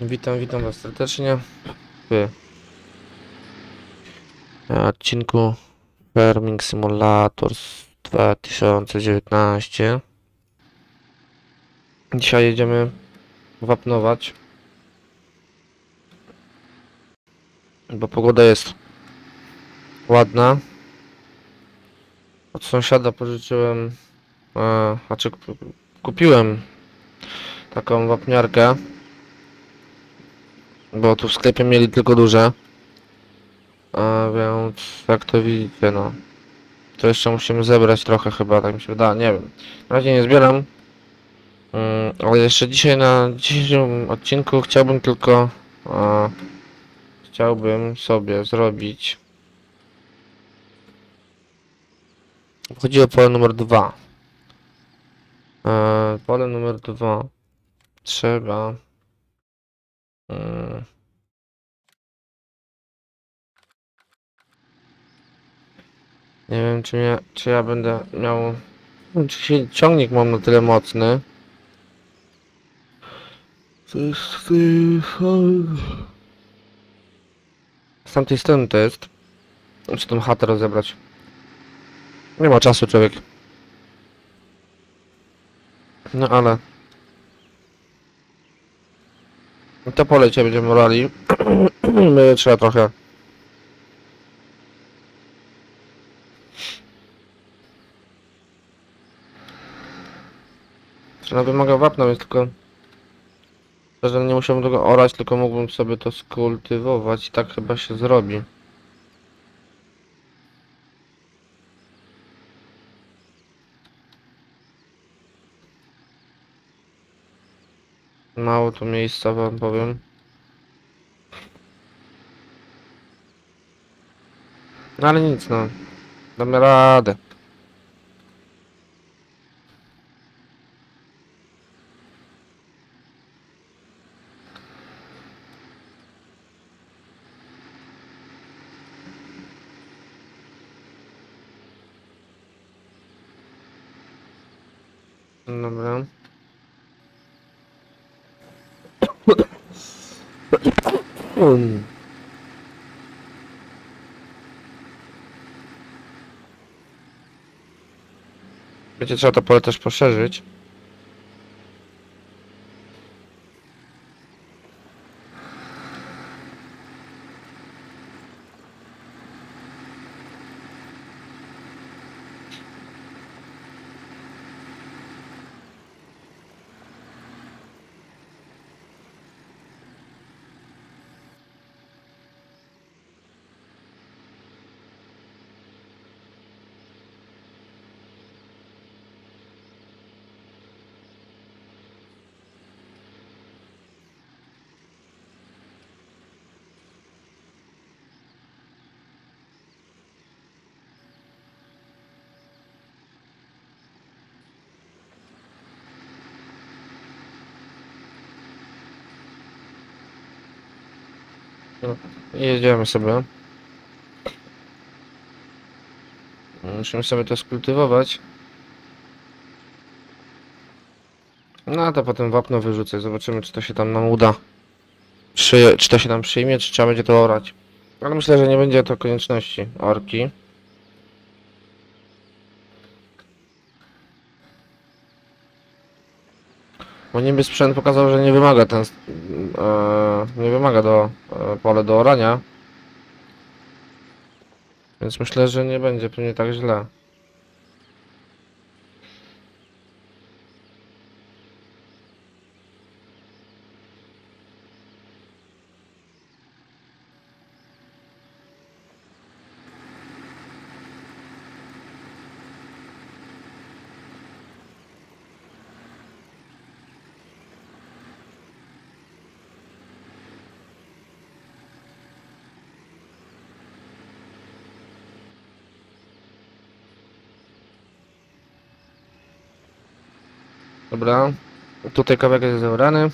Witam, witam Was serdecznie w odcinku Farming Simulators 2019. Dzisiaj jedziemy wapnować, bo pogoda jest ładna. Od sąsiada pożyczyłem, e, znaczy kup- kupiłem taką wapniarkę. Bo tu w sklepie mieli tylko duże. A więc jak to widzicie, no. To jeszcze musimy zebrać trochę chyba, tak mi się wydaje, nie wiem. Na razie nie zbieram. Mm, ale jeszcze dzisiaj na dzisiejszym odcinku chciałbym tylko a, chciałbym sobie zrobić chodzi o pole numer dwa. E, pole numer dwa trzeba Mm. Nie wiem, czy, mnie, czy ja będę miał. Czy się ciągnik mam na tyle mocny. To jest. Z tamtej strony to jest. Czy tą chatę rozebrać? Nie ma czasu, człowiek. No ale. To pole cię będziemy orali. My trzeba trochę. Trzeba wymaga wapna, więc tylko... Że nie musiałbym tego orać, tylko mógłbym sobie to skultywować i tak chyba się zrobi. Mało tu miejsca wam powiem. No ale nic no. Damy radę. Dobra. Mm. Będzie trzeba to pole też poszerzyć. Jedziemy sobie. Musimy sobie to skultywować. No a to potem wapno wyrzucę. Zobaczymy czy to się tam nam uda. Czy, czy to się tam przyjmie, czy trzeba będzie to orać. Ale myślę, że nie będzie to konieczności orki. Bo niby sprzęt pokazał, że nie wymaga ten, nie wymaga do e, pole do orania. Więc myślę, że nie będzie pewnie tak źle. Dobra. Tutaj kawałek jest zebrany.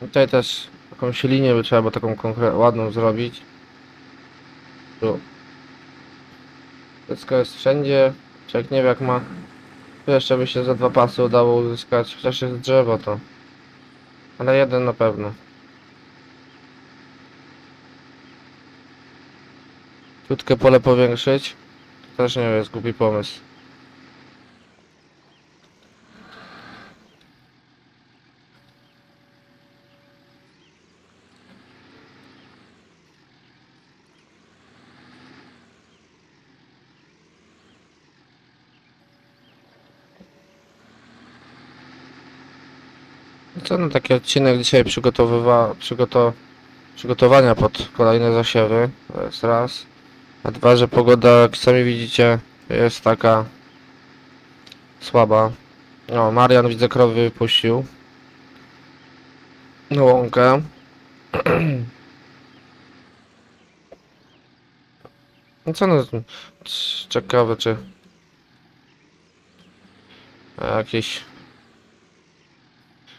Tutaj też jakąś linię by trzeba taką ładną zrobić. Tu. Wszystko jest wszędzie. Człowiek nie wie jak ma. Tu jeszcze by się za dwa pasy udało uzyskać. Chociaż jest drzewo to. Ale jeden na pewno. Krótkie pole powiększyć. To też nie jest głupi pomysł. Co no taki odcinek dzisiaj przygotowywa, przygoto, przygotowania pod kolejne zasiewy. To jest raz. A dwa, że pogoda jak sami widzicie jest taka słaba. O, Marian widzę krowy wypuścił. Łąkę. No co no, ciekawe czy jakiś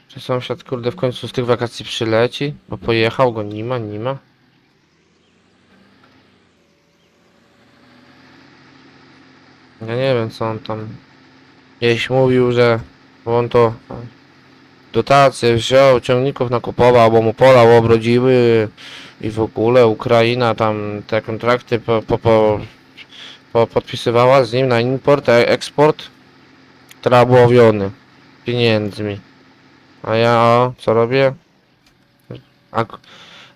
czy sąsiad kurde w końcu z tych wakacji przyleci? Bo pojechał go nie ma, nie ma. Ja nie wiem co on tam gdzieś mówił, że on to dotacje wziął, ciągników nakupował, bo mu pola obrodziły i w ogóle Ukraina tam te kontrakty po, po, po, po podpisywała z nim na import, a eksport trabłowiony pieniędzmi. A ja co robię? Ak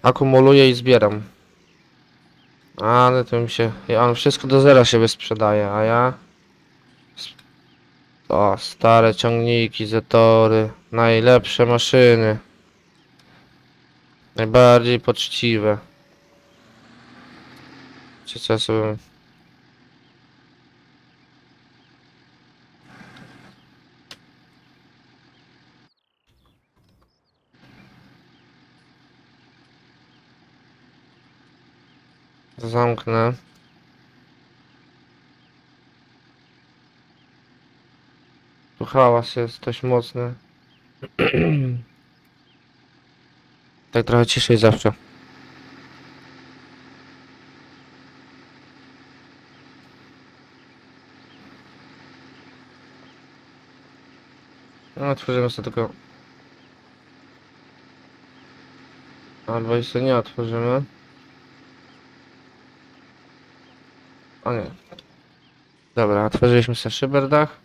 akumuluję i zbieram. Ale to mi się. On wszystko do zera się wysprzedaje, a ja. O, stare ciągniki, zetory. Najlepsze maszyny. Najbardziej poczciwe. Czy co ja sobie. Zamknę. Tu hałas jest dość mocny. tak trochę ciszej zawsze. No, otworzymy sobie tylko... Albo jeszcze nie otworzymy. O nie. Dobra, otworzyliśmy sobie szyberdach.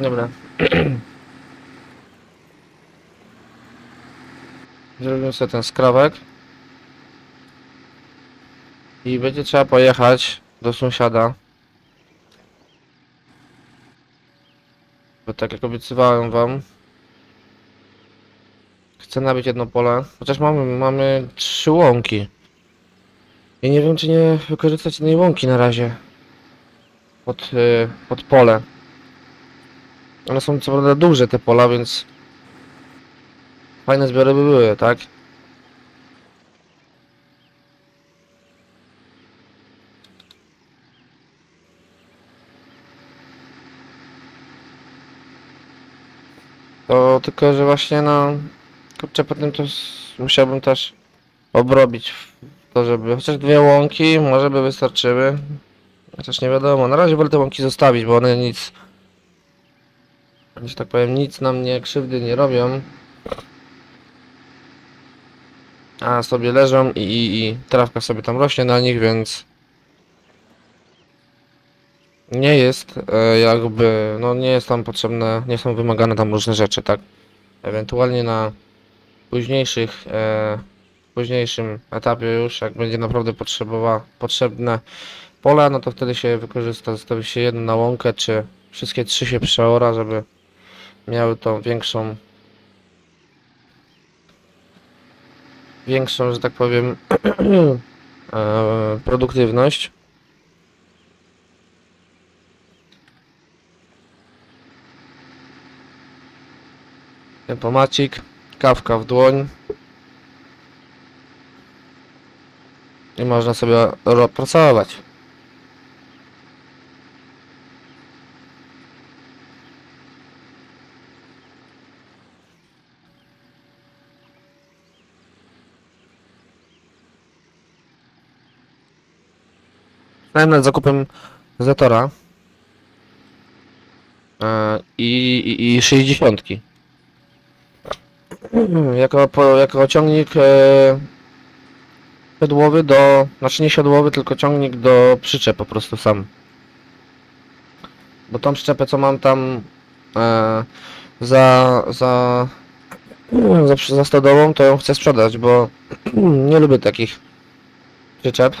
Dobra. Zrobimy sobie ten skrawek. I będzie trzeba pojechać do sąsiada. Bo tak jak obiecywałem wam. Chcę nabyć jedno pole. Chociaż mamy, mamy trzy łąki. I nie wiem czy nie wykorzystać jednej łąki na razie. Pod, y, pod pole. One są co prawda duże te pola, więc fajne zbiory by były, tak? To tylko, że właśnie no kurczę potem to musiałbym też obrobić to, żeby chociaż dwie łąki może by wystarczyły. Chociaż nie wiadomo, na razie wolę te łąki zostawić, bo one nic że tak powiem, nic nam nie krzywdy nie robią. A sobie leżą i, i, i trawka sobie tam rośnie na nich, więc nie jest e, jakby, no nie jest tam potrzebne, nie są wymagane tam różne rzeczy, tak? Ewentualnie na późniejszych, e, późniejszym etapie już, jak będzie naprawdę potrzebowa, potrzebne pola, no to wtedy się wykorzysta, zostawi się jedną na łąkę, czy wszystkie trzy się przeora, żeby miały tą większą większą, że tak powiem e, produktywność. Tempomacik, kawka w dłoń. I można sobie pracować. Stałem nad zakupem Zatora e, i, i, i 60. Jako, po, jako ciągnik e, siodłowy do, znaczy nie siodłowy, tylko ciągnik do przyczep po prostu sam. Bo tą przyczepę co mam tam e, za, za, za, za to ją chcę sprzedać, bo nie lubię takich przyczep.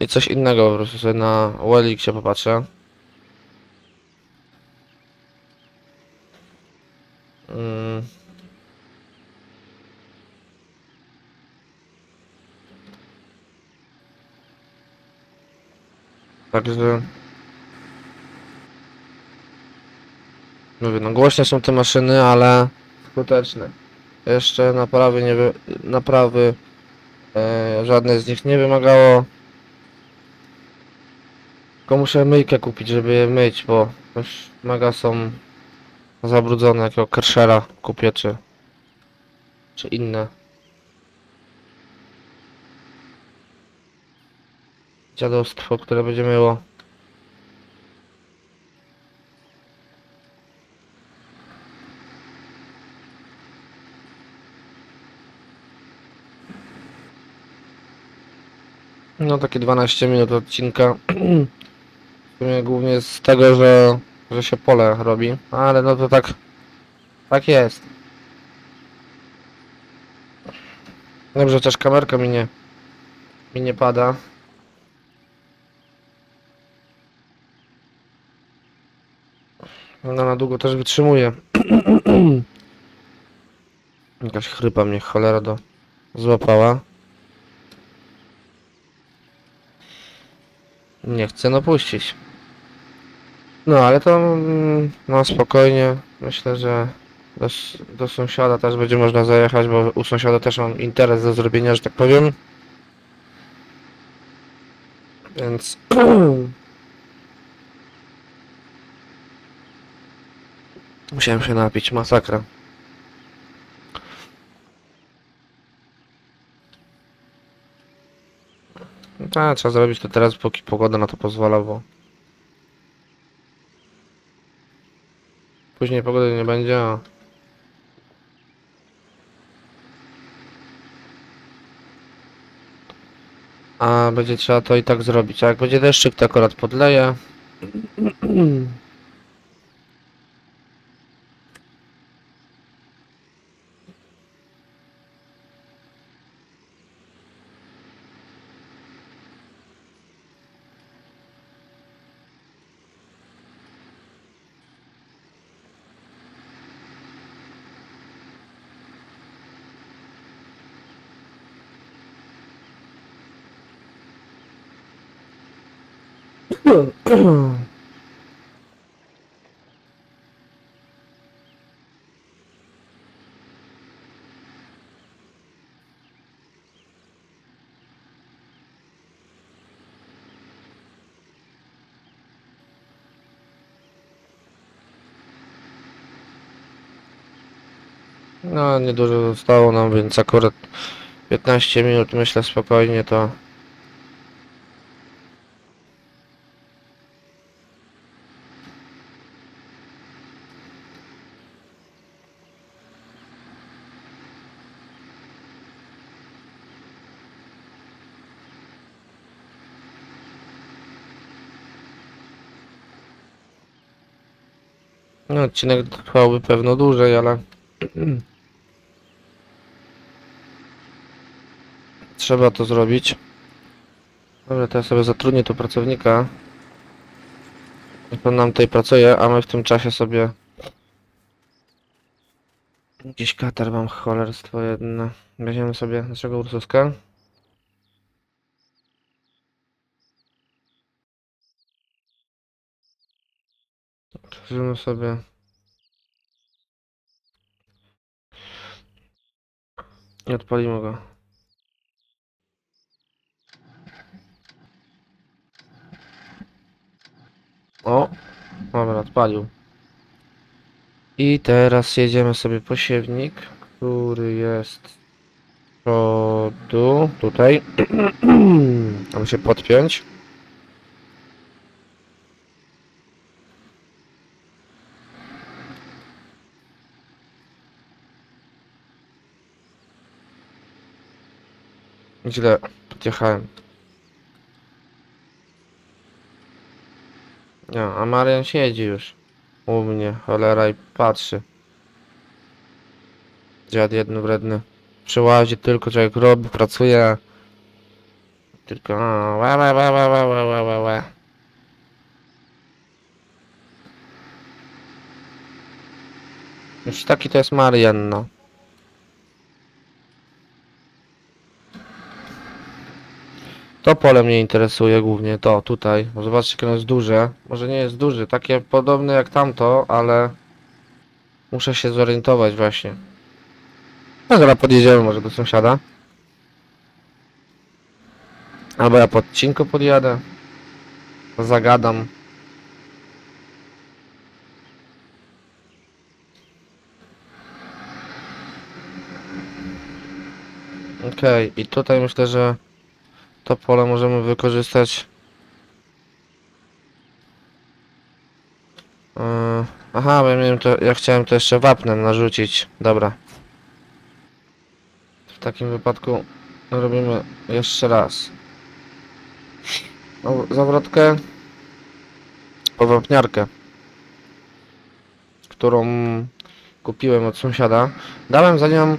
I coś innego po prostu sobie na Wellixie popatrzę. Mm. Także... Mówię, no głośne są te maszyny, ale skuteczne. Jeszcze naprawy nie wy... naprawy e, żadne z nich nie wymagało. Tylko muszę myjkę kupić, żeby je myć, bo już mega są zabrudzone, jakiego Kershera kupię, czy, czy inne. Dziadostwo, które będzie miało. No takie 12 minut odcinka. Sumie głównie z tego, że, że się pole robi, ale no to tak, tak jest. Dobrze, też kamerka mi nie, mi nie pada. No na długo też wytrzymuje. Jakaś chrypa mnie cholera do złapała. Nie chcę napuścić. No ale to mm, no spokojnie. Myślę, że do, do sąsiada też będzie można zajechać, bo u sąsiada też mam interes do zrobienia, że tak powiem. Więc musiałem się napić, masakra. No trzeba zrobić to teraz, póki pogoda na to pozwala, bo później pogody nie będzie, a będzie trzeba to i tak zrobić. A jak będzie deszczyk, to akurat podleję. No, niedużo zostało nam, więc akurat 15 minut myślę spokojnie to Odcinek trwałby pewno dłużej, ale trzeba to zrobić. Dobra, to sobie zatrudnię tu pracownika. Niech on nam tutaj pracuje, a my w tym czasie sobie... Jakiś katar mam cholerstwo jedno. Weźmiemy sobie naszego Ursuska. Otworzymy sobie... I odpalimy go. O! Dobra, odpalił. I teraz jedziemy sobie po siewnik, który jest przodu, tutaj. Mam się podpiąć. Źle podjechałem. Nie, a Marian siedzi już u mnie, cholera i patrzy. Dziad jeden wredny. Przyłazi tylko, człowiek robi, pracuje. Tylko a, łe, łe, łe, łe, łe, łe, łe, łe, łe. Już taki to jest Marian, no. To pole mnie interesuje głównie, to tutaj. Bo Zobaczcie, jakie ono jest duże. Może nie jest duży, takie podobne jak tamto, ale muszę się zorientować właśnie. No zaraz podjedziemy może do sąsiada. Albo ja po odcinku podjadę. Zagadam. Okej, i tutaj myślę, że to pole możemy wykorzystać. Yy, aha, ja, miałem to, ja chciałem to jeszcze wapnem narzucić. Dobra. W takim wypadku robimy jeszcze raz. O, zawrotkę. O wapniarkę. Którą kupiłem od sąsiada. Dałem za nią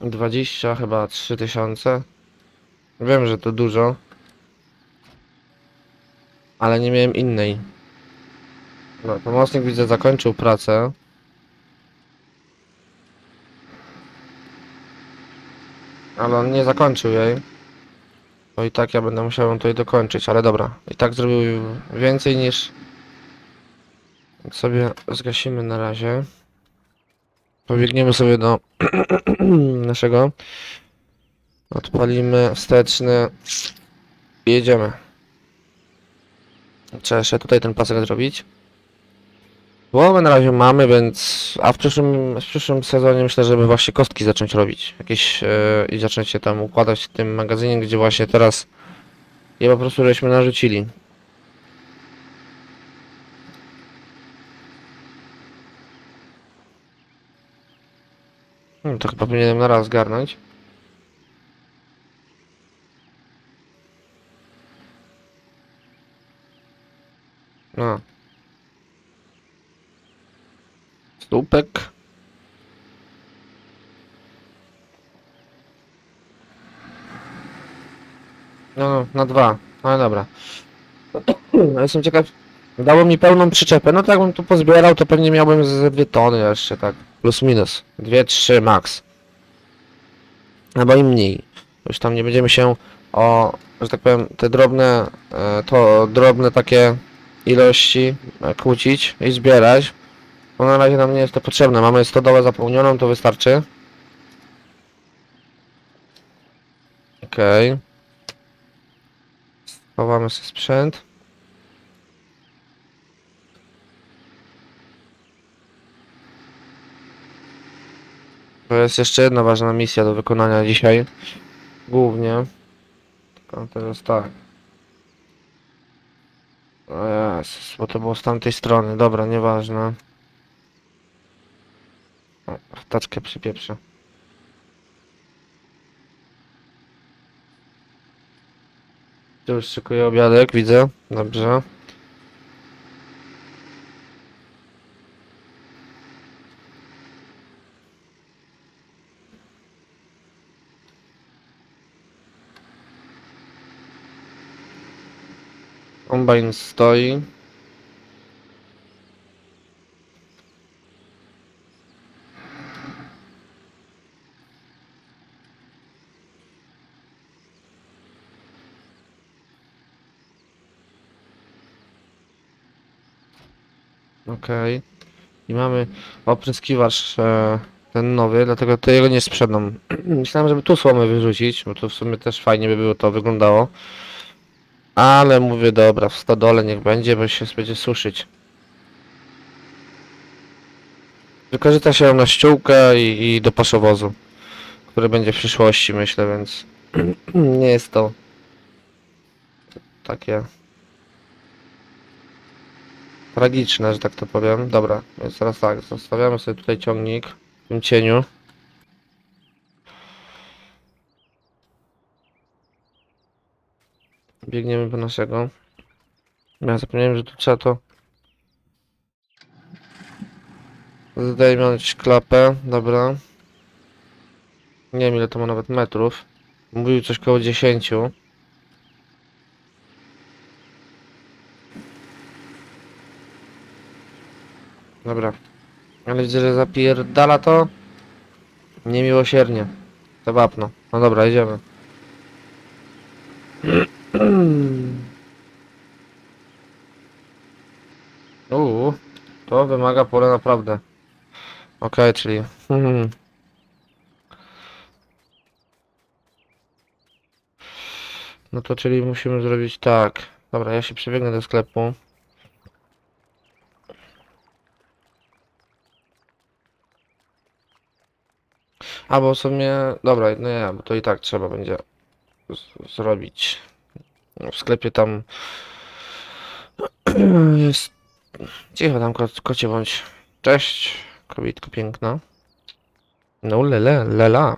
20 chyba 3000. Wiem, że to dużo. Ale nie miałem innej. No, pomocnik widzę zakończył pracę. Ale on nie zakończył jej. Bo i tak ja będę musiał ją tutaj dokończyć, ale dobra. I tak zrobił więcej niż... Sobie zgasimy na razie. Pobiegniemy sobie do naszego Odpalimy wsteczny. Jedziemy. Trzeba jeszcze tutaj ten pasek zrobić. Połowę na razie mamy, więc... A w przyszłym, w przyszłym sezonie myślę, żeby właśnie kostki zacząć robić. Jakieś... Yy, I zacząć się tam układać w tym magazynie, gdzie właśnie teraz... Je po prostu żeśmy narzucili. Hmm, to chyba powinienem na raz zgarnąć. No. Słupek. No, no, na dwa. No dobra. No, Jestem ciekaw. Dało mi pełną przyczepę. No to jakbym tu pozbierał, to pewnie miałbym ze dwie tony jeszcze, tak. Plus minus. Dwie, trzy max. Albo i mniej. Już tam nie będziemy się o, że tak powiem, te drobne, e, to drobne takie ilości e, kłócić i zbierać. Bo na razie nam nie jest to potrzebne. Mamy stodołę zapełnioną, to wystarczy. Okej. Chowamy sobie sprzęt. To jest jeszcze jedna ważna misja do wykonania dzisiaj. Głównie. Tylko teraz tak. Jezus, bo to było z tamtej strony. Dobra, nieważne. O, Taczkę przypieprzę. Tu już szykuję obiadek, widzę. Dobrze. Kombajn stoi. Okej. I mamy opryskiwacz e, ten nowy, dlatego to jego nie sprzedam. Myślałem, żeby tu słomę wyrzucić, bo to w sumie też fajnie by było to wyglądało. Ale mówię, dobra, w stodole niech będzie, bo się będzie suszyć. Wykorzysta się ją na ściółkę i, i do który będzie w przyszłości, myślę, więc nie jest to takie tragiczne, że tak to powiem. Dobra, więc teraz tak, zostawiamy sobie tutaj ciągnik w tym cieniu. Biegniemy po naszego. Ja zapomniałem, że tu trzeba to zdejmować klapę, dobra. Nie wiem ile to ma nawet metrów. Mówił coś koło 10. Dobra. Ale widzę, że zapierdala to niemiłosiernie. To wapno. No dobra, idziemy. Uuu, to wymaga pole naprawdę. Okej, czyli... Hmm. No to czyli musimy zrobić tak. Dobra, ja się przebiegnę do sklepu. Albo w sumie... Dobra, no nie, bo to i tak trzeba będzie zrobić. No, W sklepie tam jest... Cicho tam, ko kocie bądź. Cześć, kobietko piękna. No lele, lela.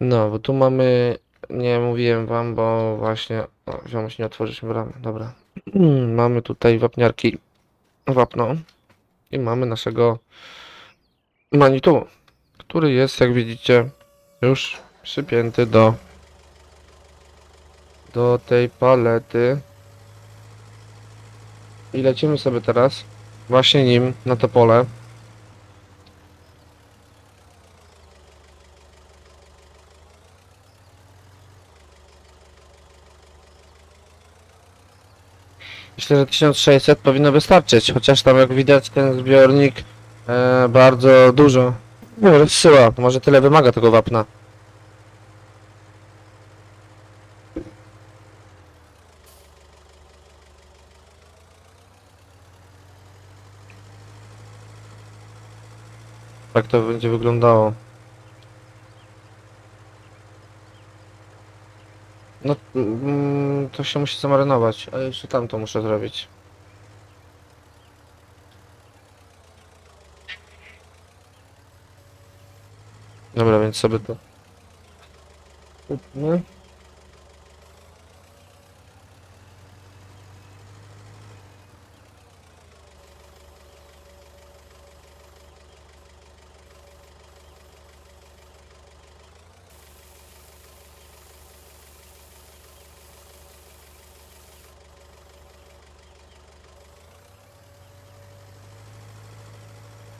No, bo tu mamy... Nie mówiłem wam, bo właśnie... O, się nie otworzyć bramę, dobra. mamy tutaj wapniarki. Wapno. I mamy naszego... Manitu który jest, jak widzicie, już przypięty do do tej palety. I lecimy sobie teraz właśnie nim na to pole. Myślę, że 1600 powinno wystarczyć, chociaż tam jak widać ten zbiornik e, bardzo dużo rozsyła. Może tyle wymaga tego wapna. Tak to będzie wyglądało. No, mm, to się musi zamarynować, a jeszcze tam to muszę zrobić. Dobra, więc sobie to... Kupmy.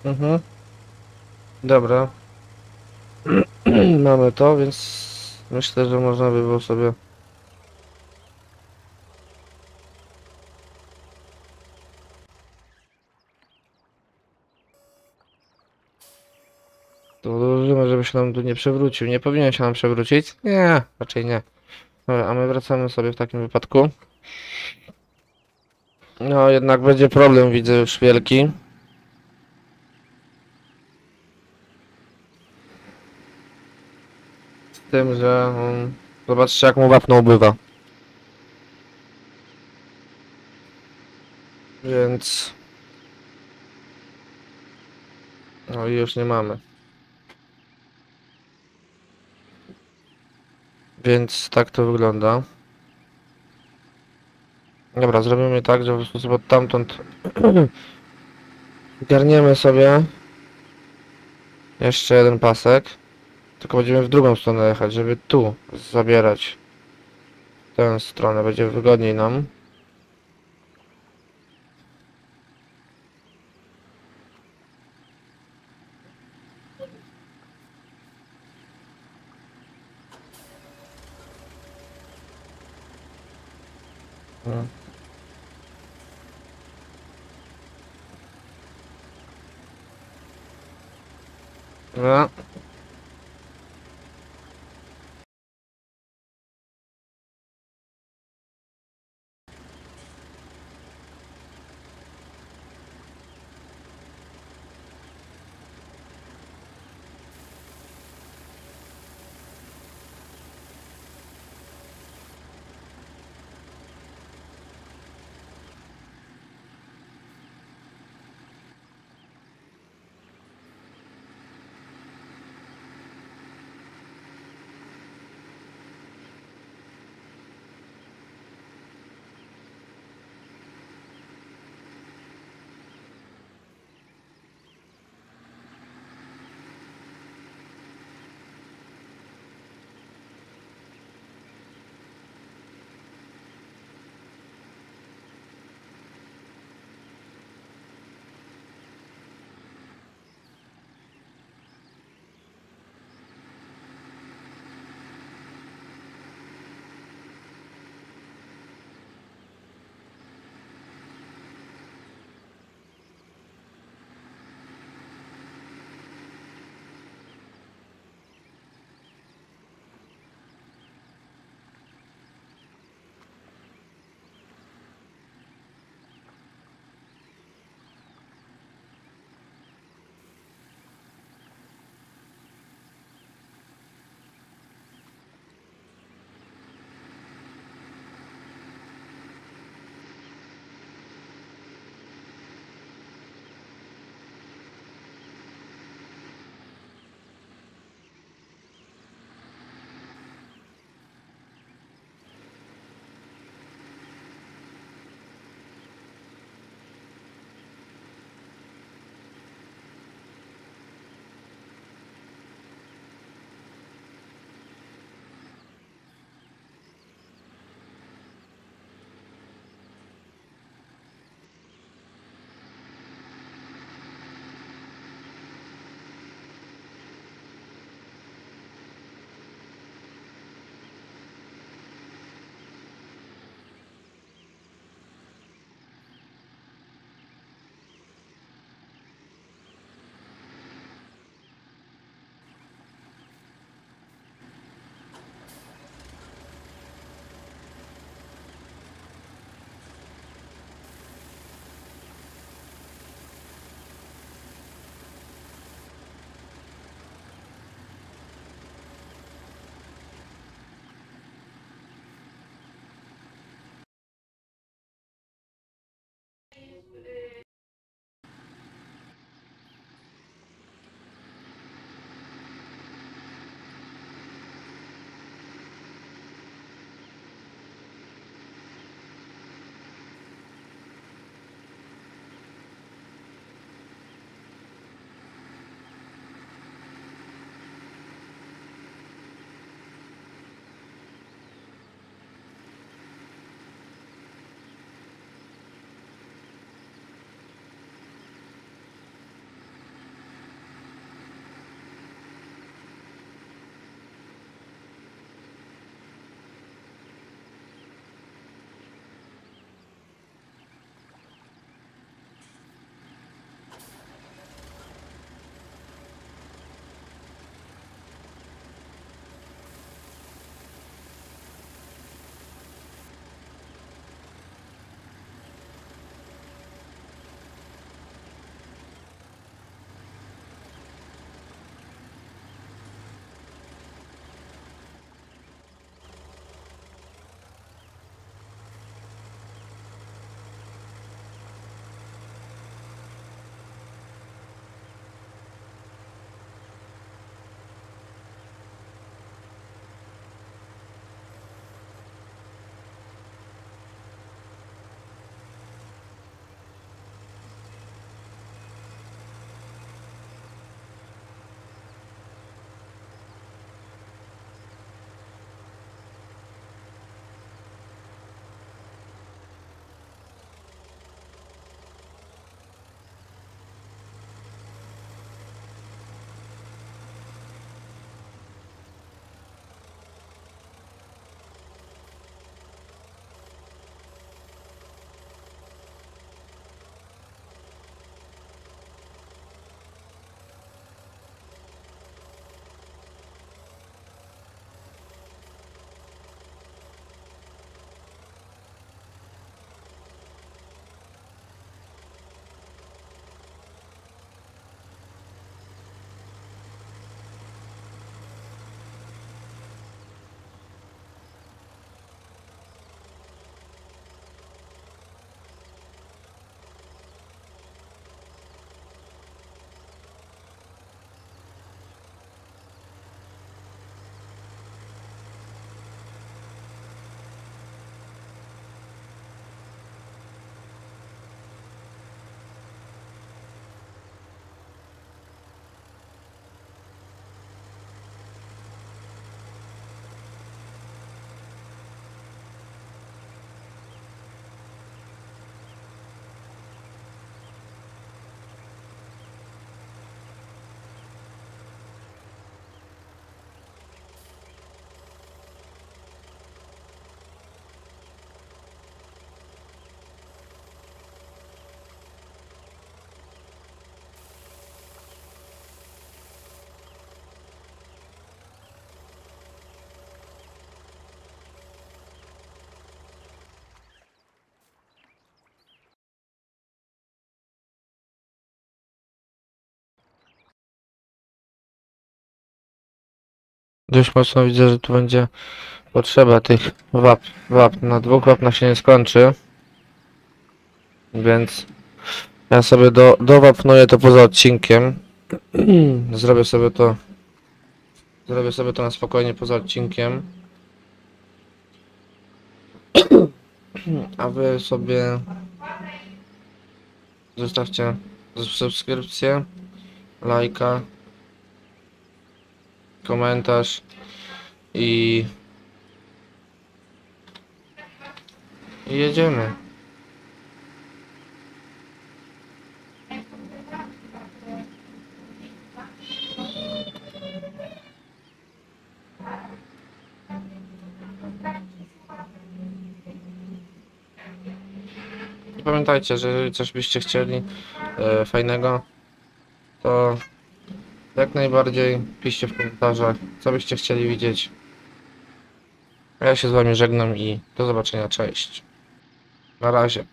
Mhm. Dobra. Mamy to, więc myślę, że można by było sobie to odłożymy, żeby się nam tu nie przewrócił. Nie powinien się nam przewrócić? Nie, raczej nie. Dobra, a my wracamy sobie w takim wypadku. No, jednak będzie problem, widzę już wielki. Tym, że um, zobaczcie jak mu wapno ubywa. Więc... No i już nie mamy. Więc tak to wygląda. Dobra, zrobimy tak, że po prostu sobie odtamtąd garniemy sobie jeszcze jeden pasek. Tylko będziemy w drugą stronę jechać, żeby tu zabierać tę stronę. Będzie wygodniej nam. Dość mocno widzę, że tu będzie potrzeba tych wap. Wap na dwóch wapnach się nie skończy. Więc ja sobie do, dowapnuję to poza odcinkiem. Zrobię sobie to. Zrobię sobie to na spokojnie poza odcinkiem. A wy sobie zostawcie subskrypcję, lajka, komentarz i i jedziemy. Pamiętajcie, że jeżeli coś byście chcieli e, fajnego, to jak najbardziej piszcie w komentarzach, co byście chcieli widzieć. Ja się z wami żegnam i do zobaczenia, cześć. Na razie.